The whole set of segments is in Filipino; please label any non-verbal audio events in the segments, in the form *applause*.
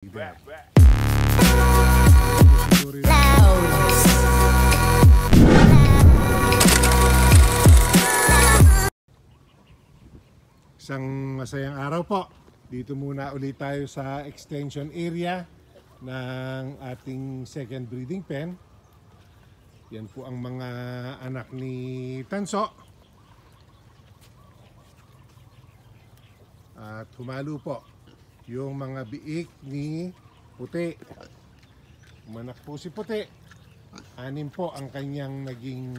Back. Isang masayang araw po. Dito muna ulit tayo sa extension area ng ating second breeding pen. Yan po ang mga anak ni Tanso. At humalo po yung mga biik ni Puti. Manak po si Puti. Anim po ang kanyang naging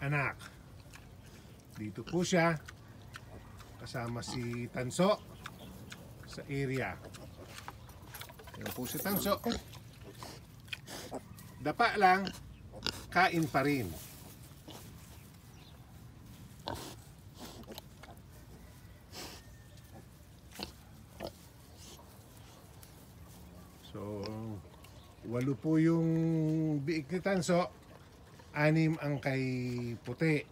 anak. Dito po siya kasama si Tanso sa area. Yan po si Tanso. Dapa lang, kain pa rin. So, walo po yung biik ni Tanso, anim ang kay Puti.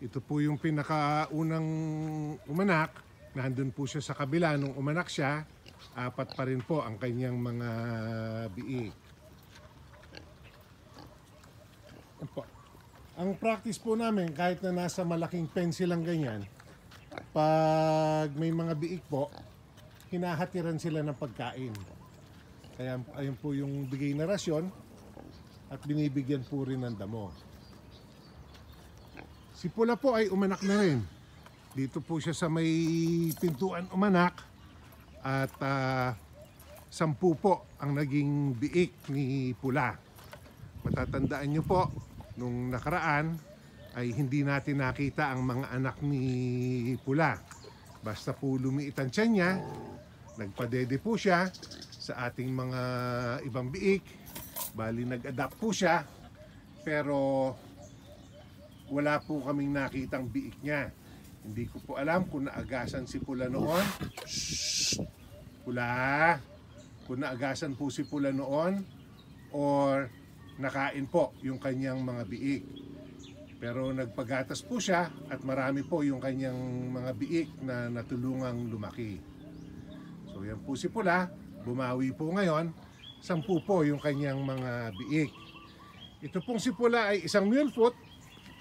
Ito po yung pinakaunang umanak. Nandun po siya sa kabila. Nung umanak siya, apat pa rin po ang kanyang mga biik. Po. Ang practice po namin, kahit na nasa malaking pen silang ganyan, pag may mga biik po, hinahatiran sila ng pagkain. Kaya ayun po yung bigay na rasyon at binibigyan po rin ng damo. Si Pula po ay umanak na rin. Dito po siya sa may pintuan umanak at ah, sampu po ang naging biik ni Pula. Matatandaan nyo po, nung nakaraan ay hindi natin nakita ang mga anak ni Pula. Basta po lumiit ang niya, nagpadede po siya sa ating mga ibang biik. Bali nag-adapt po siya, pero wala po kaming nakitang biik niya. Hindi ko po alam kung naagasan si Pula noon. Pula! Kung naagasan po si Pula noon or nakain po yung kanyang mga biik. Pero nagpagatas po siya at marami po yung kanyang mga biik na natulungang lumaki. So yan po si Pula, bumawi po ngayon, sampu po yung kanyang mga biik. Ito pong si Pula ay isang mule foot,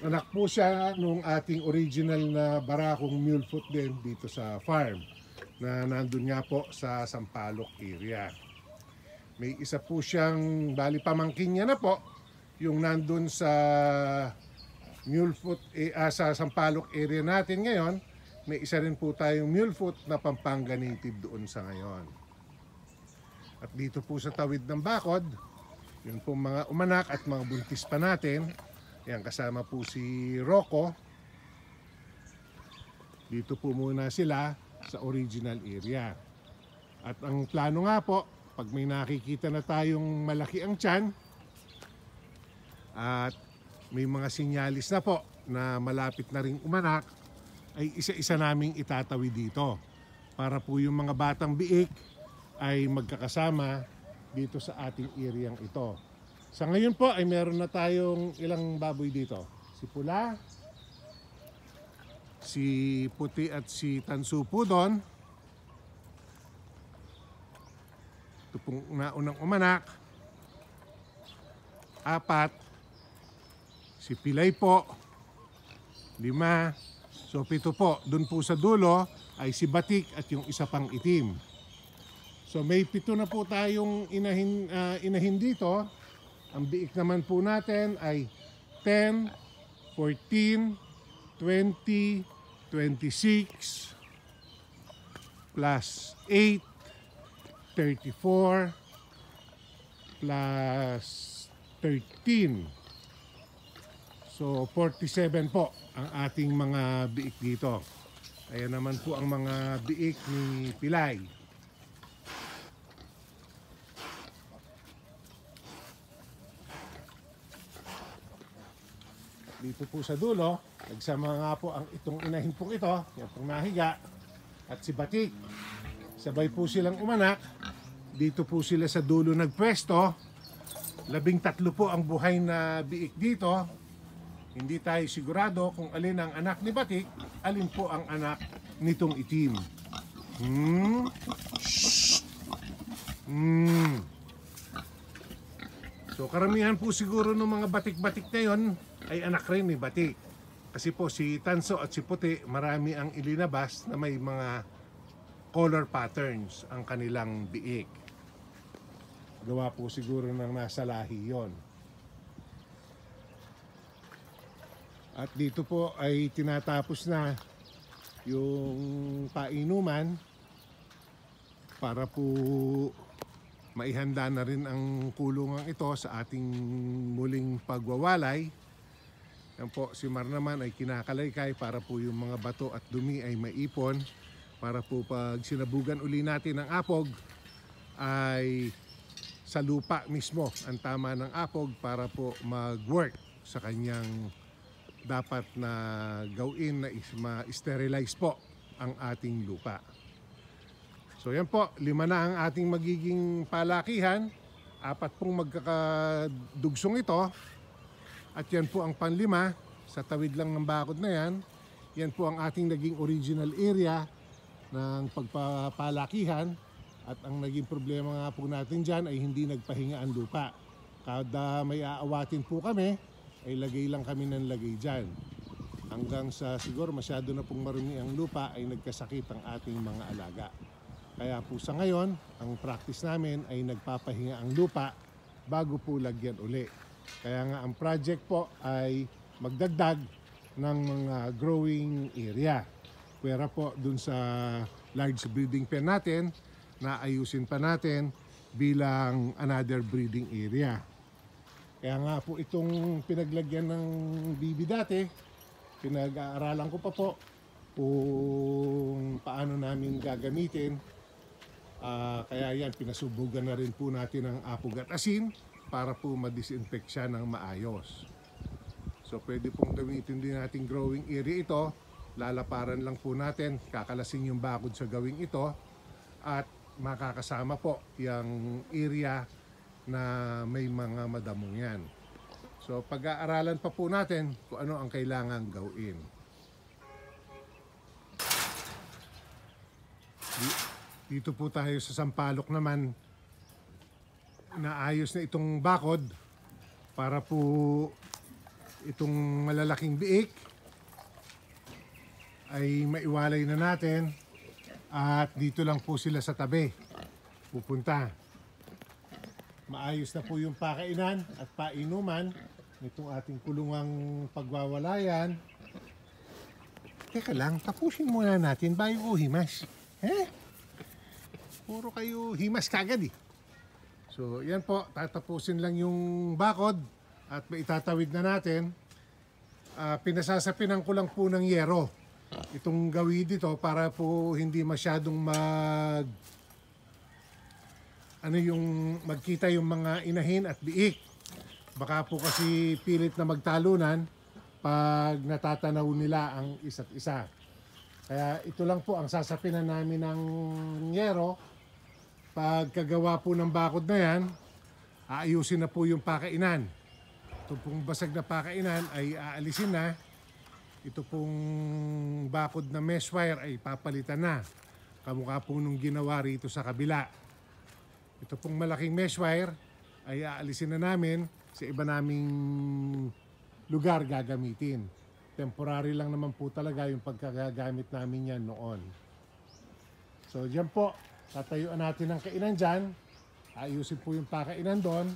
anak po siya nung ating original na barakong mule foot din dito sa farm na nandun nga po sa Sampaloc area. May isa po siyang bali pamangkin niya na po yung nandun sa Mulefoot eh, ah, sa Sampaloc area natin ngayon. May isa rin po tayong Mulefoot na Pampanga native doon sa ngayon. At dito po sa tawid ng Bakod, yun po mga umanak at mga buntis pa natin. Yan kasama po si Rocco. Dito po muna sila sa original area. At ang plano nga po, pag may nakikita na tayong malaki ang tiyan, at may mga sinyalis na po na malapit na ring umanak, ay isa-isa naming itatawid dito. Para po yung mga batang biik ay magkakasama dito sa ating area ito. Sa ngayon po ay meron na tayong ilang baboy dito. Si Pula, si Puti at si Tansu po doon. Ito pong naunang umanak. Apat. Si Pilay po. Lima. So pito po. Doon po sa dulo ay si Batik at yung isa pang itim. So may pito na po tayong inahin, ah, inahin dito. Ang biik naman po natin ay 10, 14, 20, 26, plus 8, 34, plus 13. So 47 po ang ating mga biik dito. Ayan naman po ang mga biik ni Pilay. dito po sa dulo, nagsama nga po ang itong inahin pong ito, yung pong nahiga, at si Batik. Sabay po silang umanak. Dito po sila sa dulo nagpwesto. Labing tatlo po ang buhay na biik dito. Hindi tayo sigurado kung alin ang anak ni Batik, alin po ang anak nitong itim. Hmm? Hmm. So karamihan po siguro ng mga batik-batik na yon ay anak rin ni batik. Kasi po si Tanso at si Puti marami ang ilinabas na may mga color patterns ang kanilang biik. Gawa po siguro ng nasa lahi yon. At dito po ay tinatapos na yung painuman para po maihanda na rin ang kulungan ito sa ating muling pagwawalay. Yan po, si Mar naman ay kinakalaykay para po yung mga bato at dumi ay maipon para po pag sinabugan uli natin ang apog ay sa lupa mismo ang tama ng apog para po mag-work sa kanyang dapat na gawin na is- ma-sterilize po ang ating lupa. So yan po, lima na ang ating magiging palakihan. Apat pong magkakadugsong ito. At yan po ang panlima. Sa tawid lang ng bakod na yan. Yan po ang ating naging original area ng pagpapalakihan. At ang naging problema nga po natin dyan ay hindi nagpahinga ang lupa. Kada may aawatin po kami, ay lagay lang kami ng lagay dyan. Hanggang sa siguro masyado na pong marumi ang lupa ay nagkasakit ang ating mga alaga. Kaya po sa ngayon, ang practice namin ay nagpapahinga ang lupa bago po lagyan uli. Kaya nga ang project po ay magdagdag ng mga growing area. Pwera po dun sa large breeding pen natin na ayusin pa natin bilang another breeding area. Kaya nga po itong pinaglagyan ng bibi dati, pinag-aaralan ko pa po kung paano namin gagamitin Ah, kaya yan, pinasubugan na rin po natin ang apog at asin para po ma-disinfect siya ng maayos. So pwede pong gamitin din natin growing area ito. Lalaparan lang po natin, kakalasin yung bakod sa gawing ito at makakasama po yung area na may mga madamong yan. So pag-aaralan pa po natin kung ano ang kailangan gawin. Di- Dito po tayo sa Sampalok naman naayos na itong bakod para po itong malalaking biik ay maiwalay na natin at dito lang po sila sa tabi pupunta. Maayos na po yung pakainan at painuman nitong ating kulungang pagwawalayan. Teka lang, tapusin muna natin bago uhimas. Eh? Puro kayo himas kagad eh. So, yan po, tatapusin lang yung bakod at maitatawid na natin. Ah, pinasasapinan ko lang po ng yero itong gawin dito para po hindi masyadong mag ano yung magkita yung mga inahin at biik. Baka po kasi pilit na magtalunan pag natatanaw nila ang isa't isa. Kaya ito lang po ang sasapinan namin ng yero. Pagkagawa po ng bakod na yan, aayusin na po yung pakainan. Ito pong basag na pakainan ay aalisin na. Ito pong bakod na mesh wire ay papalitan na. Kamukha po nung ginawa rito sa kabila. Ito pong malaking mesh wire ay aalisin na namin sa iba naming lugar gagamitin. Temporary lang naman po talaga yung pagkagagamit namin yan noon. So diyan po, tatayuan natin ang kainan dyan. Ayusin po yung pakainan doon.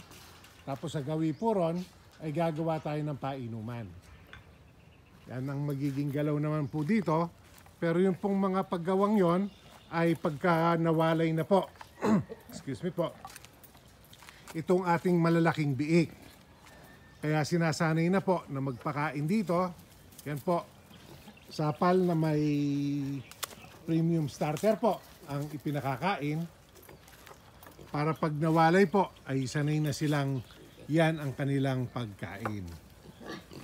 Tapos sa gawi po ron, ay gagawa tayo ng painuman. Yan ang magiging galaw naman po dito. Pero yung pong mga paggawang yon ay pagka nawalay na po. *clears throat* Excuse me po. Itong ating malalaking biik. Kaya sinasanay na po na magpakain dito. Yan po. Sapal na may premium starter po ang ipinakakain. Para pag nawalay po ay sanay na silang yan ang kanilang pagkain.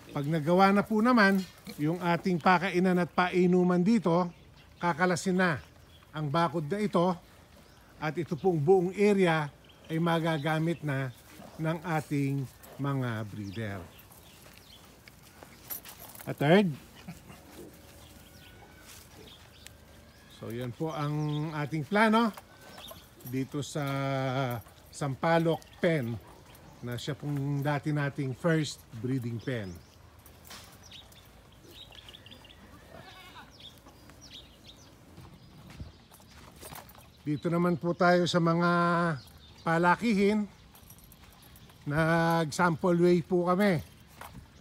Pag nagawa na po naman yung ating pakainan at painuman dito, kakalasin na ang bakod na ito at ito pong buong area ay magagamit na ng ating mga breeder. At third, So yan po ang ating plano dito sa Sampaloc Pen na siya pong dati nating first breeding pen. Dito naman po tayo sa mga palakihin. Nag-sample way po kami.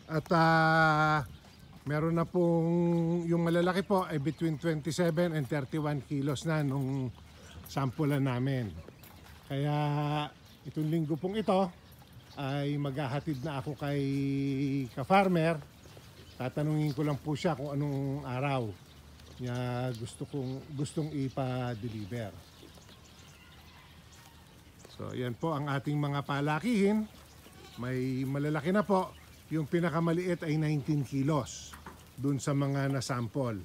At ah, meron na pong yung malalaki po ay between 27 and 31 kilos na nung sampulan namin. Kaya itong linggo pong ito ay maghahatid na ako kay ka-farmer. Tatanungin ko lang po siya kung anong araw niya gusto kong gustong ipa-deliver. So, yan po ang ating mga palakihin. May malalaki na po. Yung pinakamaliit ay 19 kilos dun sa mga nasample.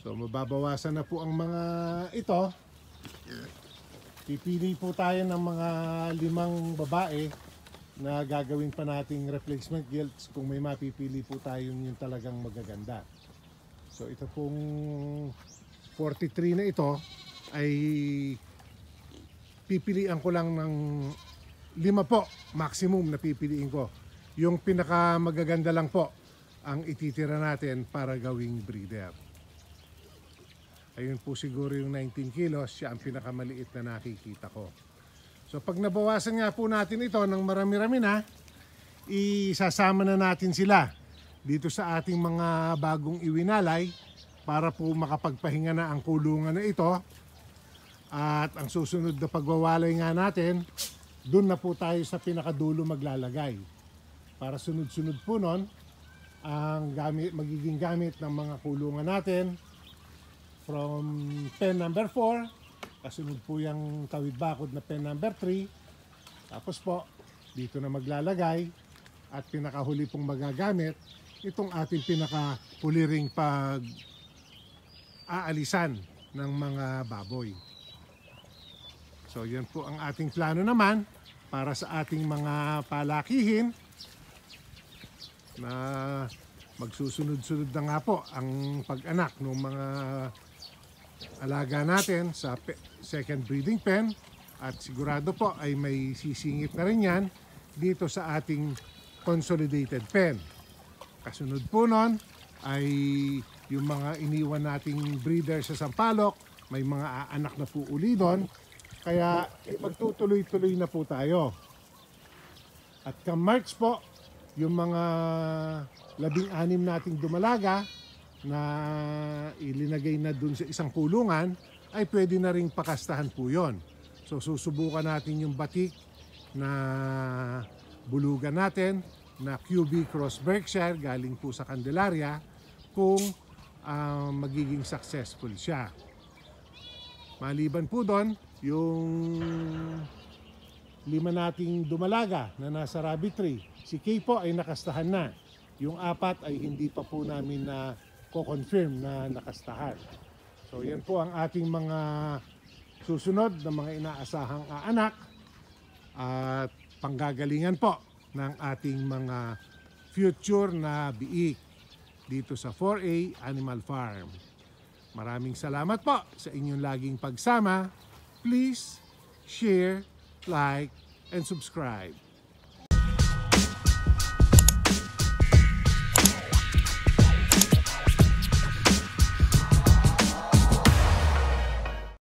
So, mababawasan na po ang mga ito. Pipili po tayo ng mga limang babae na gagawin pa nating replacement gilts kung may mapipili po tayo yung talagang magaganda. So, ito pong 43 na ito ay pipilian ko lang ng lima po maximum na pipiliin ko. Yung pinaka magaganda lang po ang ititira natin para gawing breeder. Ayun po siguro yung 19 kilos, siya ang pinakamaliit na nakikita ko. So pag nabawasan nga po natin ito ng marami-rami na, isasama na natin sila dito sa ating mga bagong iwinalay para po makapagpahinga na ang kulungan na ito at ang susunod na pagwawalay nga natin, doon na po tayo sa pinakadulo maglalagay. Para sunod-sunod po nun, ang gamit, magiging gamit ng mga kulungan natin from pen number 4, kasunod po yung tawid bakod na pen number 3, tapos po, dito na maglalagay at pinakahuli pong magagamit itong ating pinakahuliring pag aalisan ng mga baboy. So yan po ang ating plano naman para sa ating mga palakihin na magsusunod-sunod na nga po ang pag-anak ng mga alaga natin sa second breeding pen at sigurado po ay may sisingit na rin yan dito sa ating consolidated pen. Kasunod po nun ay yung mga iniwan nating breeder sa Sampaloc, may mga aanak na po uli doon kaya magtutuloy-tuloy na po tayo. At kam March po, yung mga labing-anim nating dumalaga na ilinagay na dun sa isang kulungan, ay pwede na ring pakastahan po yon. So susubukan natin yung batik na bulugan natin na QB Cross Berkshire galing po sa Candelaria kung ah, magiging successful siya. Maliban po doon, yung lima nating dumalaga na nasa rabbit tree. Si Kay po ay nakastahan na. Yung apat ay hindi pa po namin na ko-confirm na nakastahan. So yan po ang ating mga susunod na mga inaasahang aanak at panggagalingan po ng ating mga future na biik dito sa 4A Animal Farm. Maraming salamat po sa inyong laging pagsama. Please share, like, and subscribe.